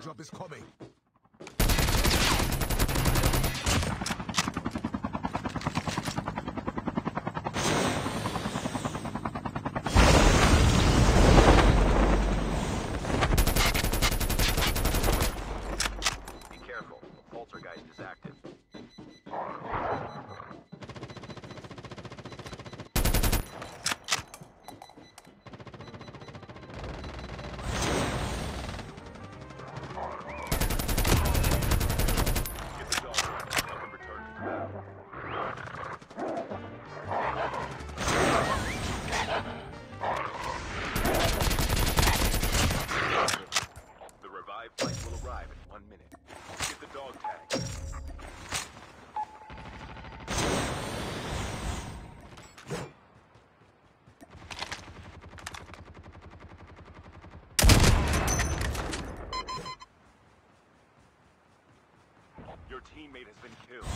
airdrop is coming. Be careful. Poltergeist is active. Your teammate has been killed.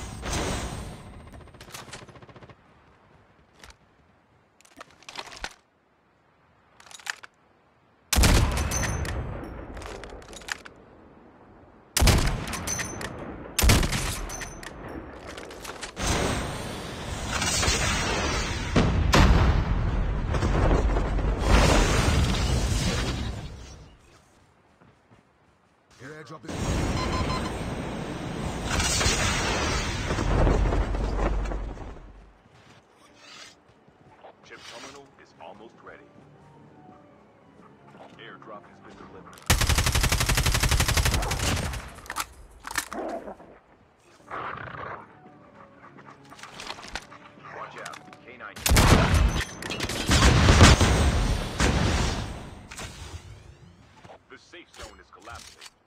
Airdrop is coming. Chip terminal is almost ready. Airdrop has been delivered. Watch out. K9. The safe zone is collapsing.